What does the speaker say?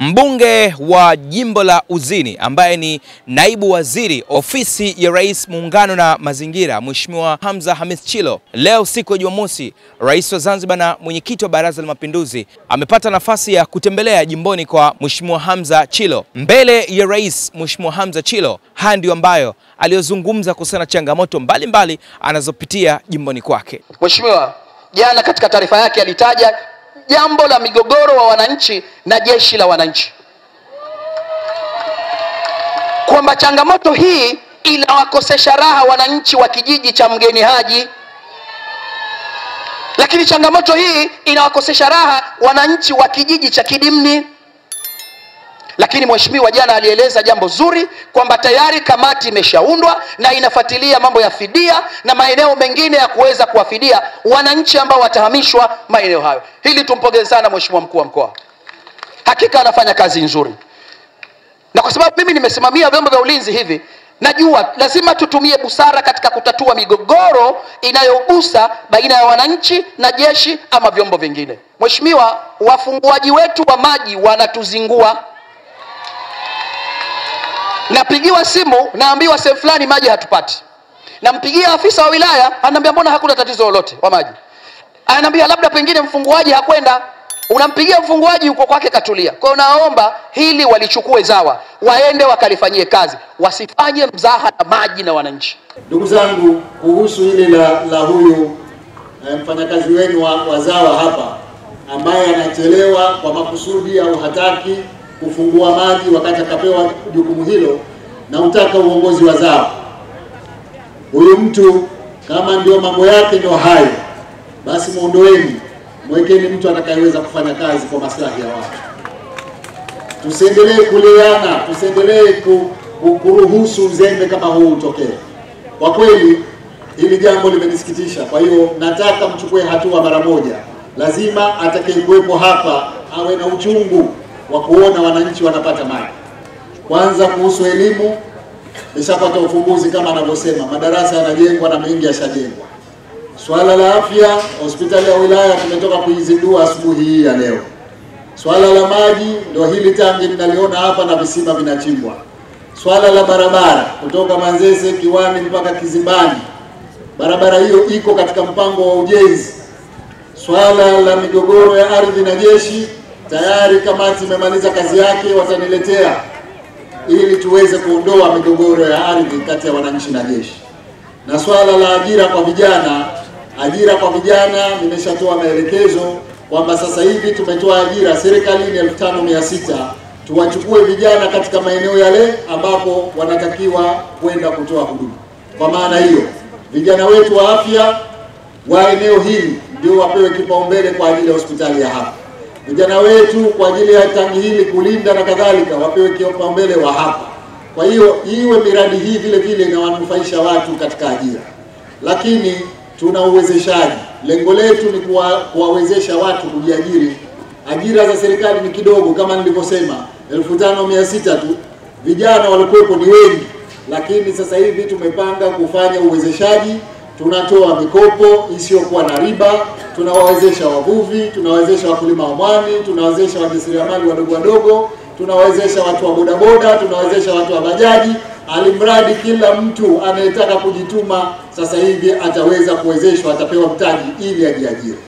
Mbunge wa jimbo la Uzini ambaye ni naibu waziri ofisi ya Rais Muungano na Mazingira, Mheshimiwa Hamza Hamis Chilo, leo siku ya Jumamosi, Rais wa Zanzibar na mwenyekiti wa Baraza la Mapinduzi amepata nafasi ya kutembelea jimboni kwa Mheshimiwa Hamza Chilo. Mbele ya Rais Mheshimiwa Hamza Chilo, haya ndiyo ambayo aliyozungumza kuhusiana na changamoto mbalimbali anazopitia jimboni kwake. Mheshimiwa jana katika taarifa yake alitaja jambo la migogoro wa wananchi na jeshi la wananchi, kwamba changamoto hii inawakosesha raha wananchi wa kijiji cha Mgeni Haji, lakini changamoto hii inawakosesha raha wananchi wa kijiji cha Kidimni. Lakini mheshimiwa jana alieleza jambo zuri kwamba tayari kamati imeshaundwa na inafuatilia mambo ya fidia na maeneo mengine ya kuweza kuwafidia wananchi ambao watahamishwa maeneo hayo. Hili tumpongeze sana mheshimiwa mkuu wa mkoa, hakika anafanya kazi nzuri, na kwa sababu mimi nimesimamia vyombo vya ulinzi hivi, najua lazima tutumie busara katika kutatua migogoro inayogusa baina ya wananchi na jeshi ama vyombo vingine. Mheshimiwa, wafunguaji wetu wa maji wanatuzingua napigiwa simu naambiwa sehemu fulani maji hatupati. Nampigia afisa wa wilaya anaambia mbona hakuna tatizo lolote wa maji? Anaambia labda pengine mfunguaji hakwenda. Unampigia mfunguaji uko kwake katulia. Kwao naomba hili walichukue zawa waende wakalifanyie kazi wasifanye mzaha na maji na wananchi. Ndugu zangu, kuhusu hili la, la huyu eh, mfanyakazi wenu wa, wa ZAWA hapa ambaye anachelewa kwa makusudi au hataki kufungua maji wakati akapewa jukumu hilo, na utaka uongozi wa zao. huyu mtu kama ndio mambo yake ndio hayo, basi muondoeni, mwekeni mtu atakayeweza kufanya kazi kwa maslahi ya watu. Tusiendelee kuleana, tusiendelee ku, ku, kuruhusu uzembe kama huu utokee. Kwa kweli hili jambo limenisikitisha. Kwa hiyo nataka mchukue hatua mara moja. Lazima atakayekuwepo hapa awe na uchungu wa kuona wananchi wanapata maji. Kwanza kuhusu elimu, nishapata ufumbuzi kama anavyosema, madarasa yanajengwa na mengi yashajengwa. Swala la afya, hospitali ya wilaya tumetoka kuizindua asubuhi hii ya leo. Swala la maji ndio hili tangi mnaliona hapa na visima vinachimbwa. Swala la barabara kutoka Manzese Kiwani mpaka Kizimbani, barabara hiyo iko katika mpango wa ujenzi. Swala la migogoro ya ardhi na jeshi, tayari kamati imemaliza kazi yake, wataniletea ili tuweze kuondoa migogoro ya ardhi kati ya wananchi na jeshi. Na swala la ajira kwa vijana, ajira kwa vijana, nimeshatoa maelekezo kwamba sasa hivi tumetoa ajira serikalini elfu tano mia sita tuwachukue vijana katika maeneo yale ambapo wanatakiwa kwenda kutoa huduma. Kwa maana hiyo, vijana wetu wa afya wa eneo hili ndio wapewe kipaumbele kwa ajili ya hospitali ya hapa. Vijana wetu kwa ajili ya tangi hili kulinda na kadhalika wapewe kipaumbele wa hapa. Kwa hiyo iwe miradi hii vile vile inawanufaisha watu katika ajira, lakini tuna uwezeshaji. Lengo letu ni kuwa, kuwawezesha watu kujiajiri. Ajira za serikali ni kidogo kama nilivyosema, elfu tano mia sita tu. Vijana walikuwepo ni wengi, lakini sasa hivi tumepanga kufanya uwezeshaji. Tunatoa mikopo isiyokuwa na riba, tunawawezesha wavuvi, tunawawezesha wakulima wa mwani, tunawawezesha wajasiriamali wadogo wadogo, tunawawezesha watu wa bodaboda, tunawawezesha watu wa bajaji, alimradi kila mtu anayetaka kujituma sasa hivi ataweza kuwezeshwa, atapewa mtaji ili ajiajiri.